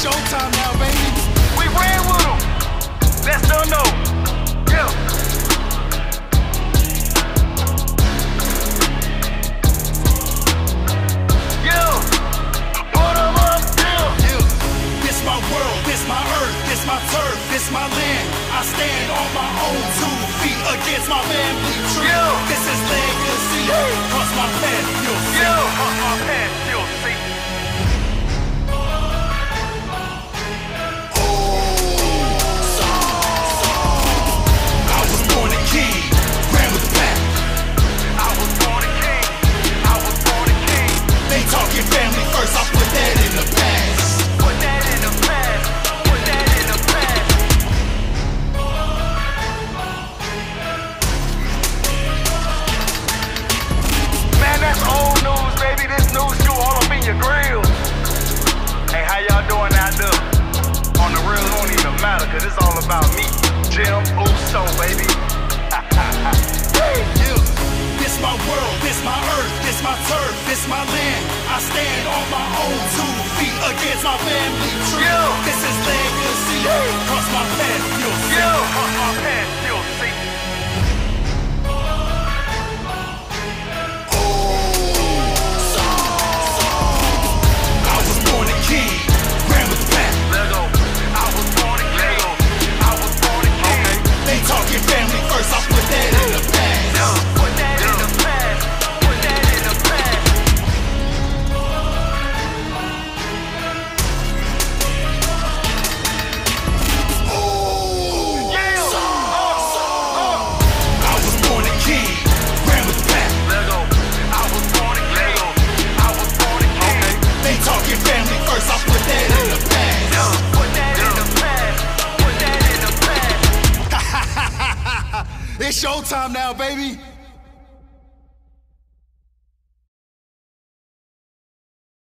showtime now, baby. We ran with them. Let's don't know. Yeah. Yeah. Put 'em up, yeah. Yeah. This my world, this my earth, this my turf, this my land. I stand on my own two feet against my family tree. Yeah. This is legacy. Cross my path, you'll see. Yeah. Cross my path, matter, cause it's all about me. Jim Uso, baby. This my world, this my earth, this my turf, this my land. I stand on my own two feet against my family tree. This is It's showtime now, baby.